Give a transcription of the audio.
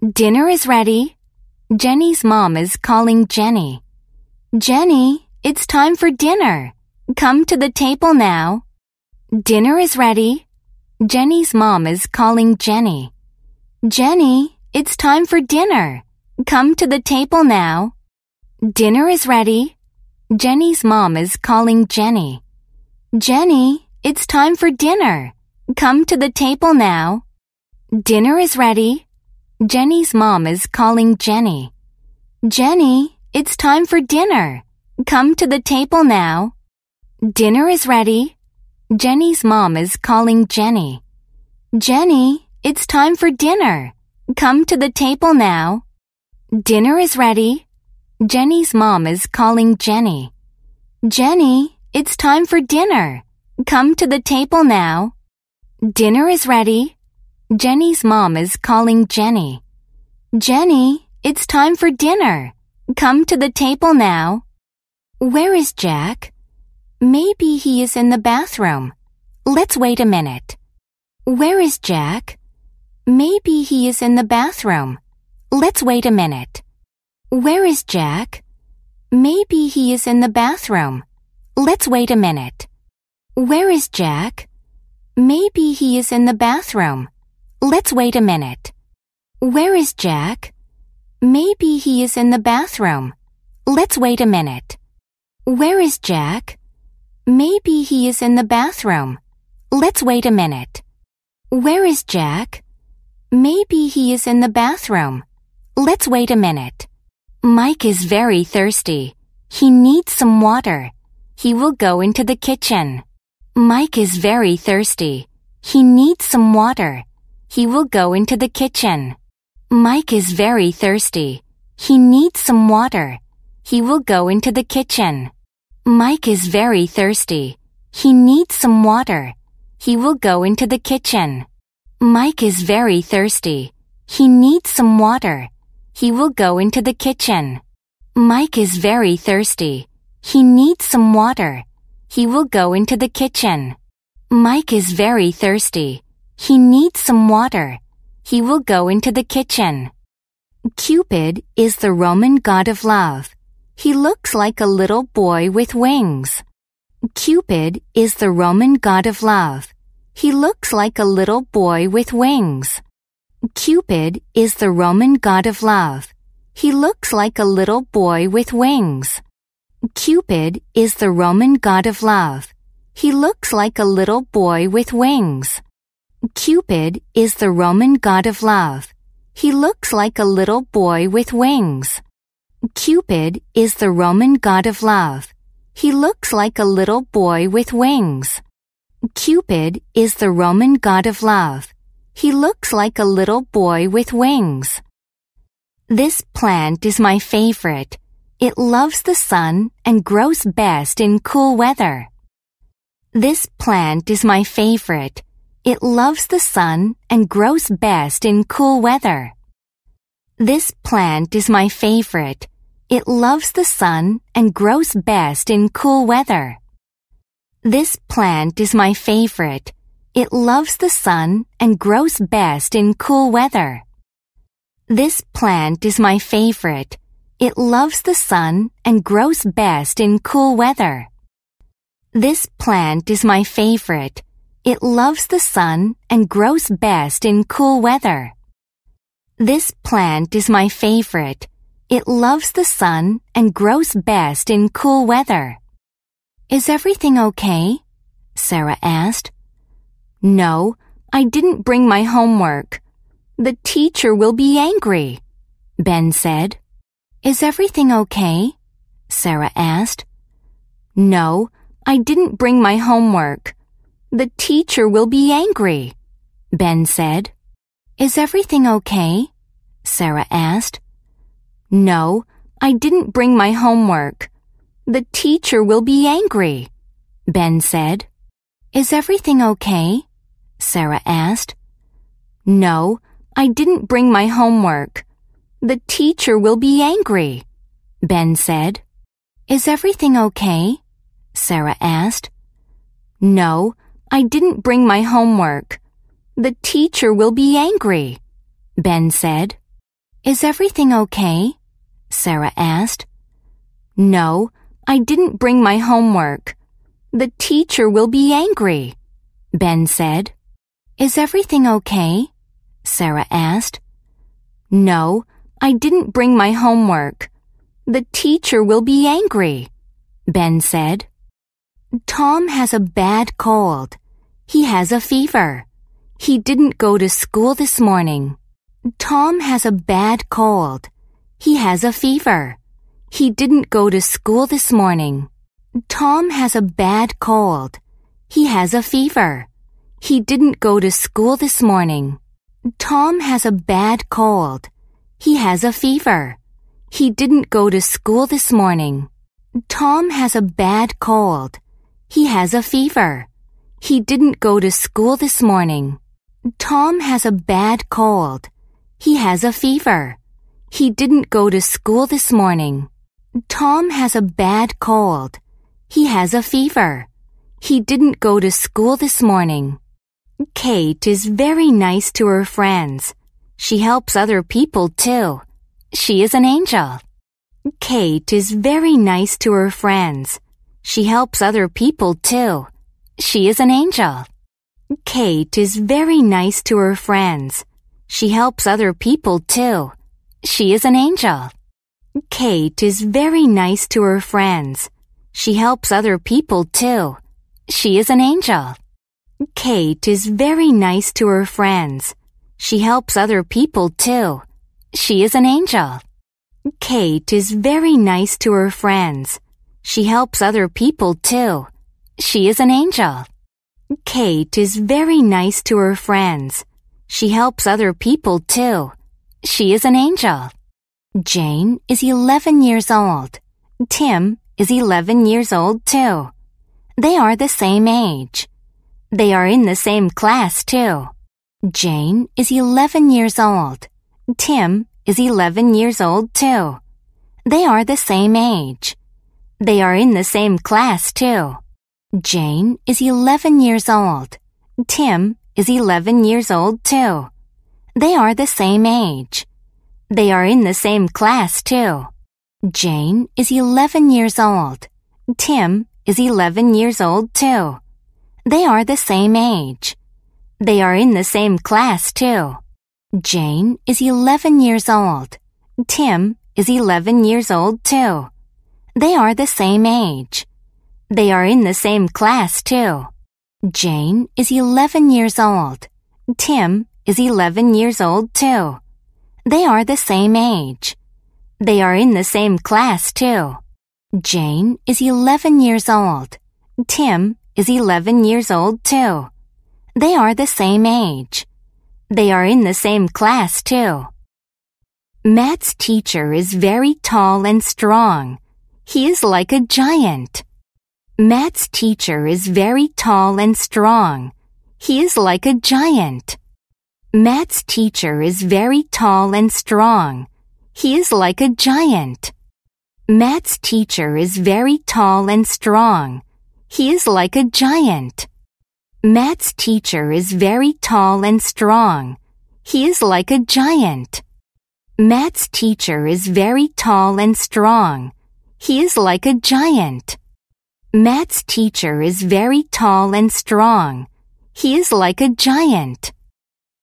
Dinner is ready. Jenny's mom is calling Jenny. Jenny, it's time for dinner. Come to the table now. Dinner is ready. Jenny's mom is calling Jenny. Jenny, it's time for dinner. Come to the table now. Dinner is ready. Jenny's mom is calling Jenny. Jenny, it's time for dinner. Come to the table now. Dinner is ready. Jenny's mom is calling Jenny. Jenny, it's time for dinner. Come to the table now. Dinner is ready. Jenny's mom is calling Jenny. Jenny, it's time for dinner. Come to the table now. Dinner is ready. Jenny's mom is calling Jenny. Jenny, it's time for dinner. Come to the table now. Dinner is ready. Jenny's mom is calling Jenny. Jenny, it's time for dinner. Come to the table now. Where is Jack? Maybe he is in the bathroom. Let's wait a minute. Where is Jack? Maybe he is in the bathroom. Let's wait a minute. Where is Jack? Maybe he is in the bathroom. Let's wait a minute. Where is Jack? Maybe he is in the bathroom. Let's wait a minute. Where is Jack? Maybe he is in the bathroom. Let's wait a minute. Where is Jack? Maybe he is in the bathroom. Let's wait a minute. Where is Jack? Maybe he is in the bathroom. Let's wait a minute. Mike is very thirsty. He needs some water. He will go into the kitchen. Mike is very thirsty. He needs some water. He will go into the kitchen. Mike is very thirsty. He needs some water. He will go into the kitchen. Mike is very thirsty. He needs some water. He will go into the kitchen. Mike is very thirsty. He needs some water. He will go into the kitchen. Mike is very thirsty. He needs some water. He will go into the kitchen. Mike is very thirsty. He needs some water. He will go into the kitchen. Cupid is the Roman god of love. He looks like a little boy with wings. Cupid is the Roman god of love. He looks like a little boy with wings. Cupid is the Roman god of love. He looks like a little boy with wings. Cupid is the Roman god of love. He looks like a little boy with wings. Cupid is the Roman god of love. He looks like a little boy with wings. Cupid is the Roman god of love. He looks like a little boy with wings. Cupid is the Roman god of love. He looks like a little boy with wings. This plant is my favorite. It loves the sun and grows best in cool weather. This plant is my favorite. It loves the sun and grows best in cool weather. This plant is my favorite. It loves the sun and grows best in cool weather. This plant is my favorite. It loves the sun and grows best in cool weather. This plant is my favorite. It loves the sun and grows best in cool weather. This plant is my favorite. It loves the sun and grows best in cool weather. This plant is my favorite. It loves the sun and grows best in cool weather. Is everything okay? Sarah asked. No, I didn't bring my homework. The teacher will be angry, Ben said. Is everything okay? Sarah asked. No, I didn't bring my homework. The teacher will be angry, Ben said. Is everything okay? Sarah asked. No, I didn't bring my homework. The teacher will be angry, Ben said. Is everything okay? Sarah asked. No, I didn't bring my homework. The teacher will be angry, Ben said. Is everything okay? Sarah asked. No, I didn't bring my homework. The teacher will be angry, Ben said. Is everything okay? Sarah asked. No, I didn't bring my homework. The teacher will be angry, Ben said. Is everything okay? Sarah asked. No, I didn't bring my homework. The teacher will be angry, Ben said. Tom has a bad cold. He has a fever. He didn't go to school this morning. Tom has a bad cold. He has a fever. He didn't go to school this morning. Tom has a bad cold. He has a fever. He didn't go to school this morning. Tom has a bad cold. He has a fever. He didn't go to school this morning. Tom has a bad cold. He has a fever. He didn't go to school this morning. Tom has a bad cold. He has a fever. He didn't go to school this morning. Tom has a bad cold. He has a fever. He didn't go to school this morning. Kate is very nice to her friends. She helps other people too. She is an angel. Kate is very nice to her friends. She helps other people too. She is an angel. Kate is very nice to her friends. She helps other people too. She is an angel. Kate is very nice to her friends. She helps other people too. She is an angel. Kate is very nice to her friends. She helps other people too. She is an angel. Kate is very nice to her friends. She helps other people too. She is an angel. Kate is very nice to her friends. She helps other people too. She is an angel. Jane is 11 years old. Tim is 11 years old too. They are the same age. They are in the same class too. Jane is 11 years old. Tim is 11 years old too. They are the same age. They are in the same class too. Jane is 11 years old. Tim is 11 years old too. They are the same age. They are in the same class too. Jane is 11 years old. Tim is 11 years old too. They are the same age. They are in the same class too. Jane is 11 years old. Tim is 11 years old too. They are the same age. They are in the same class too. Jane is 11 years old. Tim is 11 years old too. They are the same age. They are in the same class too. Jane is 11 years old. Tim is 11 years old too. They are the same age. They are in the same class too. Matt's teacher is very tall and strong. He is like a giant. Matt's teacher is very tall and strong. He is like a giant. Matt's teacher is very tall and strong. He is like a giant. Matt's teacher is very tall and strong. He is like a giant. Matt's teacher is very tall and strong. He is like a giant. Matt's teacher is very tall and strong. He is like a giant. Matt's teacher is very tall and strong. He is like a giant.